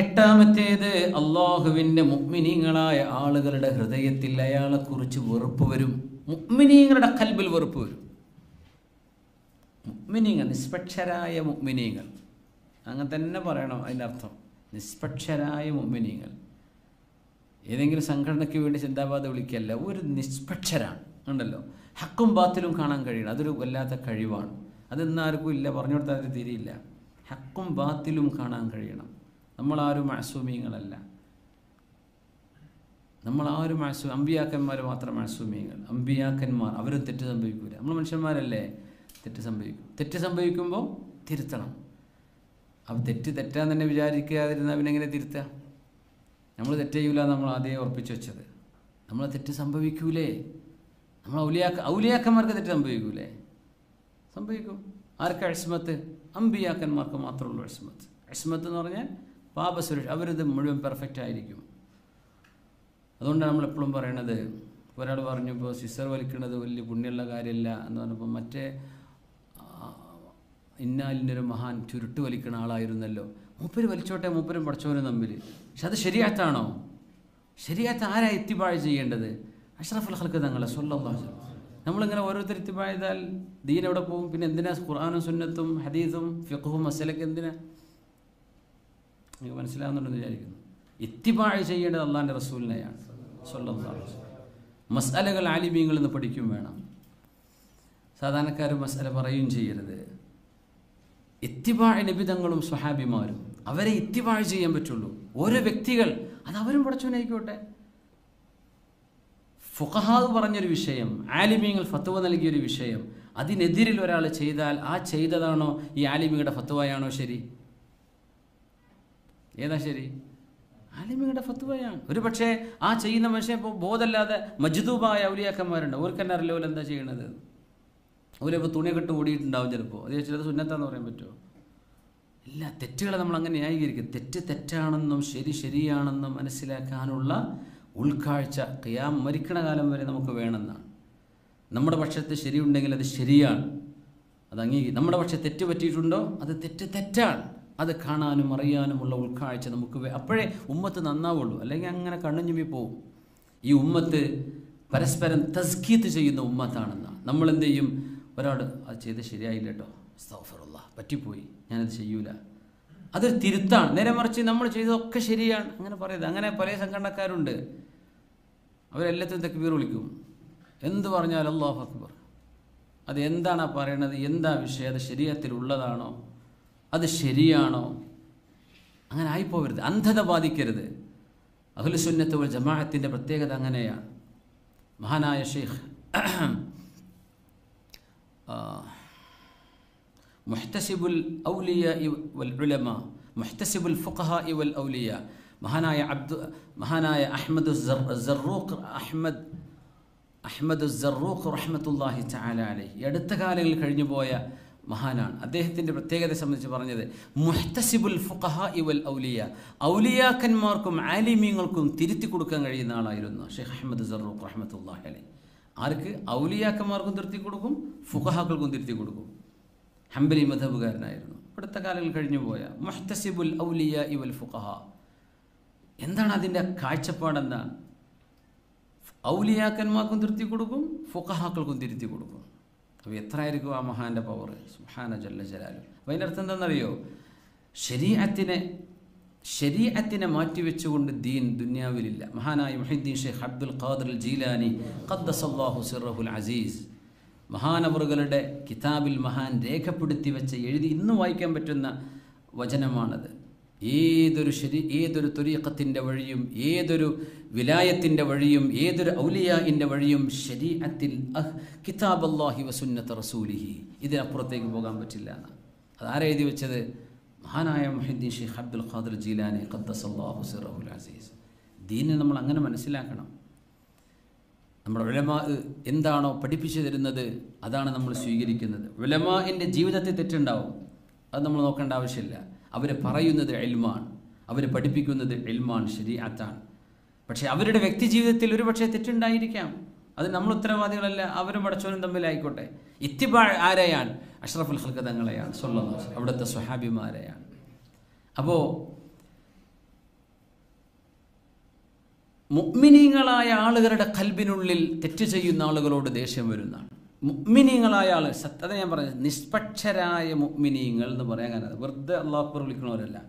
എട്ടാമത്തേത് അള്ളാഹുവിന്റെ മുഗ്മിനീങ്ങളായ ആളുകളുടെ ഹൃദയത്തിൽ അയാളെക്കുറിച്ച് വെറുപ്പ് വരും. മുഗ്മിനീങ്ങളുടെ കൽബിൽ വെറുപ്പ് വരും. മുഗ്മിനീങ്ങൾ നിഷ്പക്ഷരായ മുഗ്മിനീങ്ങൾ അങ്ങനെ തന്നെ പറയണം അതിന്റെ അർത്ഥം. നിഷ്പക്ഷരായ മുഗ്മിനീങ്ങൾ ഏതെങ്കിലും സംഘടനയ്ക്ക് വേണ്ടി ചിന്താബാധ വിളിക്കല്ല. ഒരു നിഷ്പക്ഷരാണ്. ഉണ്ടല്ലോ? ഹക്കും ബാത്തിലും കാണാൻ കഴിയണം. അതൊരു വല്ലാത്ത കഴിവാണ്. അതെന്നാർക്കും ഇല്ല. പറഞ്ഞു കൊടുത്താൽ തിരിയില്ല. ഹക്കും ബാത്തിലും കാണാൻ കഴിയണം. നമ്മളാരും മാസൂമിയങ്ങളല്ല. നമ്മൾ ആരും മാസൂ അമ്പിയാക്കന്മാർ മാത്രം മാസൂമിയങ്ങൾ. അമ്പിയാക്കന്മാർ അവരും തെറ്റ് സംഭവിക്കൂല. നമ്മൾ മനുഷ്യന്മാരല്ലേ? തെറ്റ് സംഭവിക്കും. തെറ്റ് സംഭവിക്കുമ്പോൾ തിരുത്തണം. അപ്പം തെറ്റ് തെറ്റാന്ന് തന്നെ വിചാരിക്കാതിരുന്നാൽ പിന്നെ എങ്ങനെ തിരുത്തുക നമ്മൾ തെറ്റെയ്യൂല നമ്മൾ ആദ്യം ഉറപ്പിച്ചു വെച്ചത്. നമ്മൾ തെറ്റ് സംഭവിക്കൂലേ? നമ്മൾ ഔലിയാക്ക ഔലിയാക്കന്മാർക്ക് തെറ്റ് സംഭവിക്കൂലേ? സംഭവിക്കും. ആർക്ക് അഴിസ്മത്ത് അമ്പിയാക്കന്മാർക്ക് മാത്രമുള്ളൂ അഴിസ്മത്ത് അഴിസ്മത്ത് എന്ന് പറഞ്ഞാൽ പാപസുരക്ഷ അവരിത് മുഴുവൻ പെർഫെക്റ്റ് ആയിരിക്കും. അതുകൊണ്ടാണ് നമ്മൾ എപ്പോഴും പറയണത് ഒരാൾ പറഞ്ഞു ഇപ്പോൾ സിസർ വലിക്കുന്നത് വലിയ പുണ്യമുള്ള കാര്യമില്ല എന്ന് പറഞ്ഞപ്പോൾ മറ്റേ ഇന്നാലിന്റെ ഇന്നാലിനൊരു മഹാൻ ചുരുട്ട് വലിക്കുന്ന ആളായിരുന്നല്ലോ. മൂപ്പര് വലിച്ചോട്ടെ മൂപ്പരും പഠിച്ചവനും തമ്മിൽ പക്ഷെ അത് ശരിയാത്താണോ ശരിയാത്ത ആരാ എത്തിപ്പാഴ് ചെയ്യേണ്ടത്? അഷ്റഫുൽ ഹൽക്ക് തങ്ങളെ സ്വല്ലാ നമ്മളിങ്ങനെ ഓരോരുത്തർ എത്തിപ്പായതാൽ ദീൻ എവിടെ പോകും? പിന്നെ എന്തിനാ ഖുർആാനും സുന്നത്തും ഹദീസും ഫിഖും മസലൊക്കെ എന്തിനാ? നിങ്ങൾക്ക് മനസ്സിലാവുന്നുണ്ടെന്ന് വിചാരിക്കുന്നു. ഇത്തിപ്പാഴ് ചെയ്യേണ്ടത് അള്ളാന്റെ റസൂലിനെയാണ്. സ്വല്ലാ മസാലകൾ ആലിമീങ്ങളിൽ നിന്ന് പഠിക്കും വേണം. സാധാരണക്കാർ മസാല പറയുകയും ചെയ്യരുത്. ഇത്തിബാഴ് നിബിതങ്ങളും സ്വഹാബിമാരും അവരെ ഇത്തിബാഴ് ചെയ്യാൻ പറ്റുള്ളൂ. ഓരോ വ്യക്തികൾ അത് അവരും പഠിച്ചവനായിക്കോട്ടെ ഫുഖഹാദ് പറഞ്ഞൊരു വിഷയം ആലിമീങ്ങൾ ഫത്തുവ നൽകിയൊരു വിഷയം അതിനെതിരിൽ ഒരാൾ ചെയ്താൽ ആ ചെയ്തതാണോ? ഈ ആലിമിയുടെ ഫത്തുവയാണോ ശരി? ഏതാ ശരി? ആലിമികളുടെ ഫത്തുവയാണ് ഒരു പക്ഷേ ആ ചെയ്യുന്ന മനുഷ്യൻ ഇപ്പോൾ ബോധമല്ലാതെ മജ്ദൂബായ ഔലിയാക്കന്മാരുണ്ട്. അവർക്ക് തന്നെ അറിയില്ല എന്താ ചെയ്യണത്. അവരിപ്പോൾ തുണി കെട്ട് ഓടിയിട്ടുണ്ടാവും ചിലപ്പോൾ അത് ചിലത് സുന്നത്താന്ന് പറയാൻ പറ്റുമോ ഇല്ല തെറ്റുകളെ നമ്മൾ അങ്ങനെ ന്യായീകരിക്കും. തെറ്റ് തെറ്റാണെന്നും ശരി ശരിയാണെന്നും മനസ്സിലാക്കാനുള്ള ഉൾക്കാഴ്ച കയാം മരിക്കണ കാലം വരെ നമുക്ക് വേണമെന്നാണ്. നമ്മുടെ പക്ഷത്ത് ശരിയുണ്ടെങ്കിൽ അത് ശരിയാണ്. അത് അംഗീകരിക്കും നമ്മുടെ പക്ഷേ തെറ്റ് പറ്റിയിട്ടുണ്ടോ? അത് തെറ്റ് തെറ്റാണ്. അത് കാണാനും അറിയാനുമുള്ള ഉൾക്കാഴ്ച നമുക്ക് അപ്പോഴേ ഉമ്മത്ത് നന്നാവുള്ളൂ. അല്ലെങ്കിൽ അങ്ങനെ കണ്ണുഞ്ഞുമ്പി പോവും. ഈ ഉമ്മത്ത് പരസ്പരം തസ്കീത്ത് ചെയ്യുന്ന ഉമ്മത്താണെന്നാണ് നമ്മൾ എന്ത് ചെയ്യും ഒരാൾ അത് ചെയ്ത് ശരിയായില്ല കേട്ടോ സ്തോഫറുള്ള പറ്റിപ്പോയി. ഞാനത് ചെയ്യൂല. അതൊരു തിരുത്താണ്. നേരെ മറിച്ച് നമ്മൾ ചെയ്തതൊക്കെ ശരിയാണ്. അങ്ങനെ പറയുന്നത്. അങ്ങനെ പല സംഘടനക്കാരുണ്ട്. അവരെല്ലാത്തിനും തക്ബീർ വിളിക്കും. എന്ത് പറഞ്ഞാലും അള്ളാഹു അക്ബർ. അത് എന്താണ് പറയണത്? എന്താ വിഷയം? അത് ശരീരത്തിലുള്ളതാണോ? അത് ശരിയാണോ? അങ്ങനെ ആയിപ്പോവരുത്. അന്ധത ബാധിക്കരുത്. അഖുലുസുന്നത്ത് വൽ ജമാഅത്തിന്റെ പ്രത്യേകത അങ്ങനെയാണ്. മഹാനായ ഷെയ്ഖ് മുഹ്തസിബുൽ ഔലിയ വൽ ഉലമ മുഹ്തസിബുൽ ഫുഖഹ ഇവൽ ഔലിയ മഹാനായ അബ്ദു മഹാനായ അഹമ്മദ് സറൂഖ് അഹമ്മദ് അഹമ്മദ് സറൂഖ് റഹ്മത്തുല്ലാഹി തആല അലൈഹി. അടുത്ത കാലങ്ങളിൽ കഴിഞ്ഞു പോയ മഹാനാണ്. അദ്ദേഹത്തിന്റെ പ്രത്യേകത സംബന്ധിച്ച് പറഞ്ഞത് മുഹ്തസിബുൽ ഫുഖഹ ഇവൽ ഔലിയ. ഔലിയാക്കന്മാർക്കും ആലിമീങ്ങൾക്കും തിരുത്തി കൊടുക്കാൻ കഴിയുന്ന ആളായിരുന്നു ഷെയ്ഖ് അഹമ്മദ് സറൂഖ് റഹ്മത്തുള്ളാഹി അലൈഹി. ആർക്ക്? ഔലിയാക്കന്മാർക്കും തിരുത്തി കൊടുക്കും ഫുഖഹാക്കൾക്കും തിരുത്തി കൊടുക്കും. ഹംബലി മധബുകാരനായിരുന്നു. അടുത്ത കാലങ്ങൾ കഴിഞ്ഞു പോയ മുഹ്തസിബുൽ ഔലിയ ഇവൽ ഫുഖഹ. എന്താണ് അതിന്റെ കാഴ്ചപ്പാടെന്താണ്? ഔലിയാക്കന്മാർക്കും തിരുത്തി കൊടുക്കും ഫുഖഹാക്കൾക്കും തിരുത്തി കൊടുക്കും. അപ്പോൾ എത്രയായിരിക്കും ആ മഹാന്റെ പവർ സുഹാന ജല്ല ജലാലു. അപ്പോൾ അർത്ഥം എന്താണെന്നറിയോ? ശരീഅത്തിനെ ശരീഅത്തിനെ മാറ്റിവെച്ചുകൊണ്ട് ദീൻ ദുന്യാവിലില്ല. മഹാനായ മുഹിദ്ദീൻ ഷെയ്ഖ് അബ്ദുൽ ഖാദർ ജീലാനി ഖദ്ദസല്ലാഹു സിറഹുൽ അസീസ്. മഹാനവറുകളുടെ കിതാബിൽ മഹാൻ രേഖപ്പെടുത്തി വെച്ച് എഴുതി ഇന്നും വായിക്കാൻ പറ്റുന്ന വചനമാണത്. ഏതൊരു ശരി ഏതൊരു തുരീഖത്തിന്റെ വഴിയും ഏതൊരു വിലായത്തിന്റെ വഴിയും ഏതൊരു ഔലിയാന്റെ വഴിയും ശരീഅത്തിൽ അഹ് കിതാബ് അള്ളാഹി വസുന്നത്ത് റസൂലിഹി. ഇതിനപ്പുറത്തേക്ക് പോകാൻ പറ്റില്ല എന്ന്. അതാരാ എഴുതി വെച്ചത്? മഹാനായ മുഹിദ്ദീൻ ഷെയ്ഖ് അബ്ദുൽ ഖാദർ ജീലാനി ഖദ്ദസ് അള്ളാഹു അസീസ്. ദീനെ നമ്മൾ അങ്ങനെ മനസ്സിലാക്കണം. നമ്മുടെ ഉലമാ എന്താണോ പഠിപ്പിച്ചു തരുന്നത് അതാണ് നമ്മൾ സ്വീകരിക്കുന്നത്. ഉലമാന്റെ ജീവിതത്തിൽ തെറ്റുണ്ടാവും. അത് നമ്മൾ നോക്കേണ്ട ആവശ്യമില്ല. അവർ പറയുന്നത് എൽമാണ് അവർ പഠിപ്പിക്കുന്നത് എൽമാൻ ശരി അത്താണ് പക്ഷേ അവരുടെ വ്യക്തി ജീവിതത്തിൽ ഒരുപക്ഷെ തെറ്റുണ്ടായിരിക്കാം. അത് നമ്മൾ ഉത്തരവാദികളല്ല അവരും പടച്ചവനും തമ്മിലായിക്കോട്ടെ. ഇത്തിബാ ആരെയാണ്? അഷ്റഫുൽ ഹൽക്ക തങ്ങളെയാണ് അവിടുത്തെ സുഹാബിമാരെയാണ് അപ്പോൾ മുഗ്മിനീങ്ങളായ ആളുകളുടെ കൽബിനുള്ളിൽ തെറ്റ് ചെയ്യുന്ന ആളുകളോട് ദേഷ്യം വരുന്നതാണ്. മുഗ്മിനീങ്ങളായ ആൾ സത്യത ഞാൻ പറഞ്ഞത്. നിഷ്പക്ഷരായ മുഗ്മിനീങ്ങൾ എന്ന് പറയാൻ കാരണം. വെറുതെ അള്ളാഹുർ വിളിക്കണവരല്ല.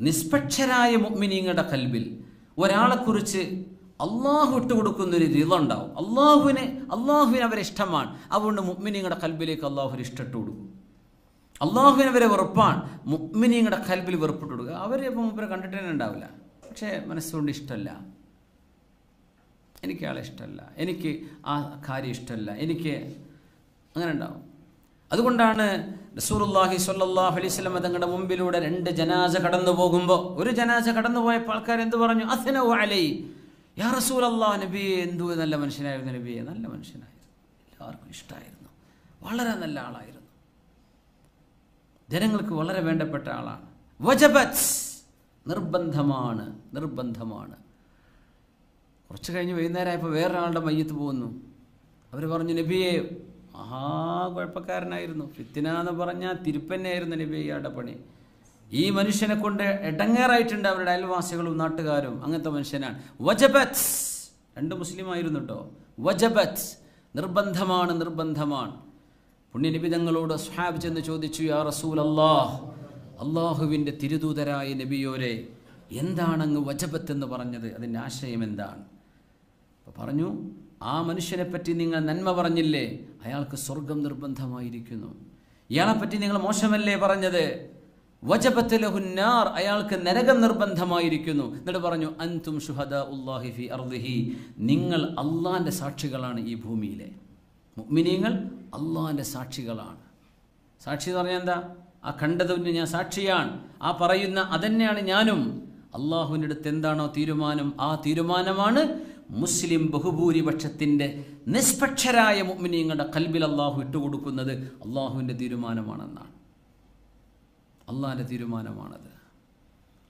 നിഷ്പക്ഷരായ മുഗ്മിനീങ്ങളുടെ കൽബിൽ ഒരാളെക്കുറിച്ച് അള്ളാഹു ഇട്ട് കൊടുക്കുന്നൊരു റിത ഉണ്ടാവും. അള്ളാഹുവിനെ അള്ളാഹുവിന് അവരെ ഇഷ്ടമാണ്. അതുകൊണ്ട് മുഗ്മിനീങ്ങളുടെ കൽബിലേക്ക് അള്ളാഹുവിന് ഇഷ്ടപ്പെട്ടു കൊടുക്കും. അള്ളാഹുവിന് അവരെ വെറുപ്പാണ്. മുഗ്മിനീങ്ങളുടെ കൽബിൽ വെറുപ്പിട്ട് കൊടുക്കുക. അവരെ ഇപ്പം മുമ്പ് കണ്ടിട്ട് തന്നെ ഉണ്ടാവില്ല. പക്ഷേ മനസ്സുകൊണ്ട് ഇഷ്ടമല്ല. എനിക്ക് ആളെ ഇഷ്ടമല്ല. എനിക്ക് ആ കാര്യം ഇഷ്ടമല്ല. എനിക്ക് അങ്ങനെ ഉണ്ടാവും. അതുകൊണ്ടാണ് റസൂറുല്ലാഹി സ്വല്ലല്ലാഹു അലൈഹി വസല്ലം തങ്ങളുടെ മുമ്പിലൂടെ രണ്ട് ജനാസ കടന്നു പോകുമ്പോൾ ഒരു ജനാസ കടന്നു പോയപ്പോൾ ആൾക്കാർ എന്ത് പറഞ്ഞു? അസനോ അലൈ. യാ റസൂൽ അള്ളാഹ് നബി എന്തു നല്ല മനുഷ്യനായിരുന്നു നബിയെ നല്ല മനുഷ്യനായിരുന്നു. എല്ലാവർക്കും ഇഷ്ടമായിരുന്നു വളരെ നല്ല ആളായിരുന്നു. ജനങ്ങൾക്ക് വളരെ വേണ്ടപ്പെട്ട ആളാണ്. വജബത്ത്. നിർബന്ധമാണ്. നിർബന്ധമാണ്. കുറച്ച് കഴിഞ്ഞ് വൈകുന്നേരമായപ്പോൾ വേറൊരാളുടെ മയ്യത്ത് പോകുന്നു. അവർ പറഞ്ഞു നബിയെ മഹാ കുഴപ്പക്കാരനായിരുന്നു. ഫിത്തിന എന്ന് പറഞ്ഞാൽ തിരുപ്പന്നെയായിരുന്നു നബി ഇയാളുടെ പണി. ഈ മനുഷ്യനെ കൊണ്ട് എടങ്ങേറായിട്ടുണ്ട് അവരുടെ അയൽവാസികളും നാട്ടുകാരും. അങ്ങനത്തെ മനുഷ്യനാണ്. വജബത്ത്. രണ്ട് മുസ്ലിം ആയിരുന്നു കേട്ടോ വജബത്ത്. നിർബന്ധമാണ് നിർബന്ധമാണ്. പുണ്യനബി തങ്ങളോട് സ്ഹാബ് ചെന്ന് ചോദിച്ചു യാ റസൂൽ അള്ളാഹ് അള്ളാഹുവിന്റെ തിരുദൂതരായ നബിയോരെ എന്താണങ്ങ് വജബത്ത് എന്ന് പറഞ്ഞത്? അതിന്റെ ആശയം എന്താണ്? അപ്പോൾ പറഞ്ഞു ആ മനുഷ്യനെപ്പറ്റി നിങ്ങൾ നന്മ പറഞ്ഞില്ലേ? അയാൾക്ക് സ്വർഗം നിർബന്ധമായിരിക്കുന്നു. ഇയാളെപ്പറ്റി നിങ്ങൾ മോശമല്ലേ പറഞ്ഞത്? വജബത്ത് ലഹുന്നാർ അയാൾക്ക് നരകം നിർബന്ധമായിരിക്കുന്നു. എന്നിട്ട് പറഞ്ഞു അൻതും ഷുഹദ ഉല്ലാഹി ഫി അർദിഹി. നിങ്ങൾ അള്ളാന്റെ സാക്ഷികളാണ് ഈ ഭൂമിയിലെ. മുഅ്മിനീങ്ങൾ അള്ളാന്റെ സാക്ഷികളാണ്. സാക്ഷി എന്ന് പറഞ്ഞാൽ എന്താ? ആ കണ്ടതിന് ഞാൻ സാക്ഷിയാണ്. ആ പറയുന്ന അതന്നെയാണ് ഞാനും. അള്ളാഹുവിന്റെ അടുത്ത് എന്താണോ തീരുമാനം? ആ തീരുമാനമാണ് മുസ്ലിം ബഹുഭൂരിപക്ഷത്തിന്റെ നിഷ്പക്ഷരായ മുഅ്മിനീങ്ങളുടെ കൽബിൽ അള്ളാഹു ഇട്ടുകൊടുക്കുന്നത് അള്ളാഹുവിന്റെ തീരുമാനമാണെന്നാണ്. അള്ളാഹിന്റെ തീരുമാനമാണത്.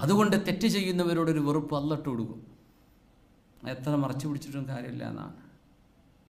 അതുകൊണ്ട് തെറ്റ് ചെയ്യുന്നവരോടൊരു വെറുപ്പ് അല്ലട്ട് കൊടുക്കും എത്ര മറച്ചു പിടിച്ചിട്ടും കാര്യമില്ല എന്നാണ്.